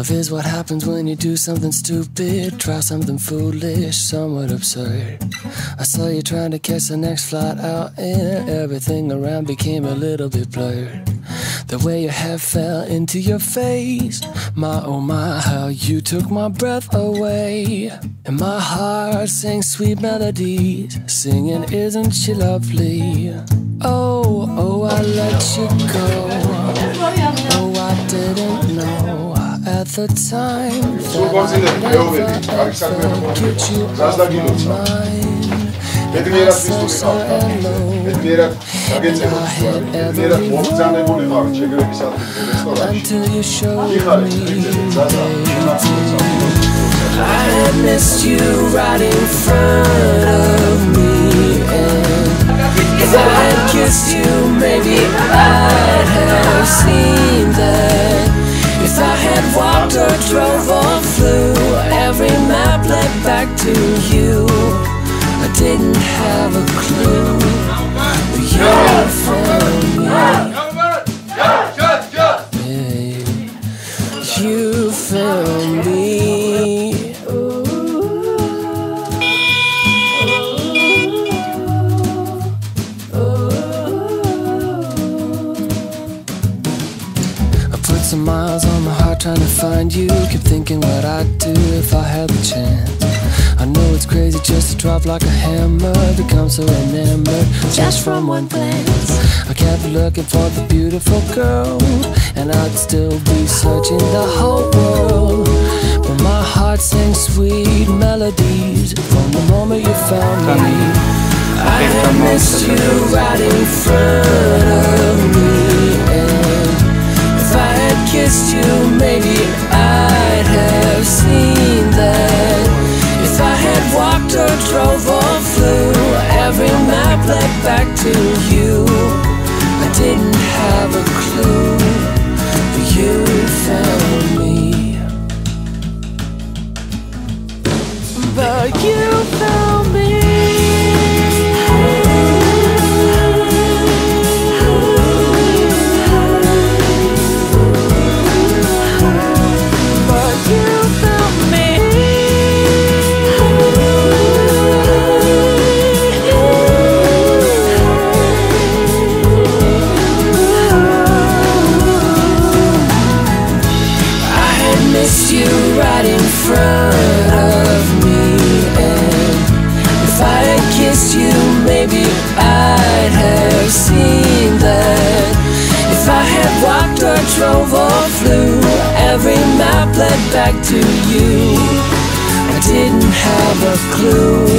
Love is what happens when you do something stupid, try something foolish, somewhat absurd. I saw you trying to catch the next flight out, and everything around became a little bit blurred. The way your hair fell into your face, my oh my, how you took my breath away. And my heart sang sweet melodies, singing, Isn't she lovely? Oh, oh, I let you go. the time მედმიერად ფიზული ხარ. მედმიერად დაგეწეროთ შუა. მედმიერად მოგზანებული ხარ შეგრების ადგილზე რესტორანში. იხარე ზაზა. I had missed you right in front of me and if I had kissed you maybe I I'd do if I had the chance. I know it's crazy just to drop like a hammer, become so enamored just from one glance. I kept looking for the beautiful girl, and I'd still be searching the whole world. But my heart sang sweet melodies from the moment you found me. I had missed you right in front of me, missed you right in front of me, and if I had kissed you, maybe I'd have seen that. If I had walked or drove or flew, every map led back to you. I didn't have a clue.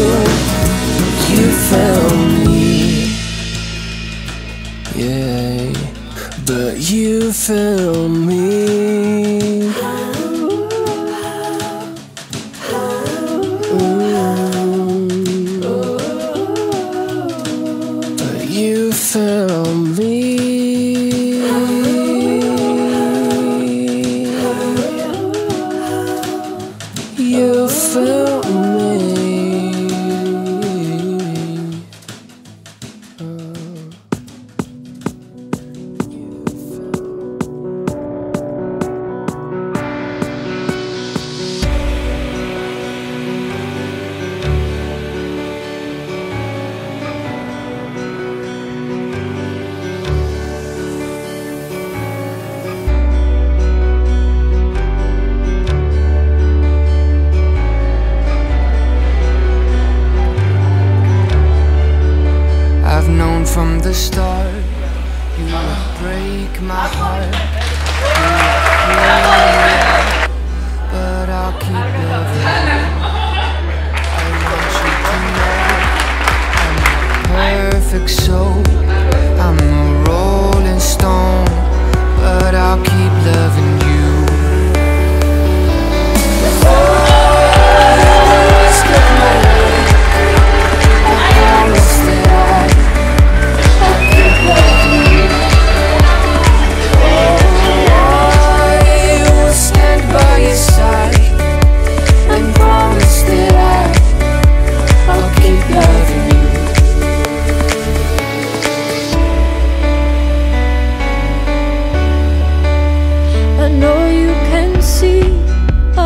You found me, yeah, but you found me. Found me. break my heart. But I'll keep loving you. I want you to know I'm a perfect, soul.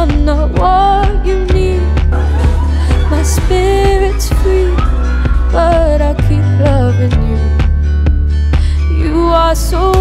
I'm not what you need. My spirit's free, but I keep loving you. You are so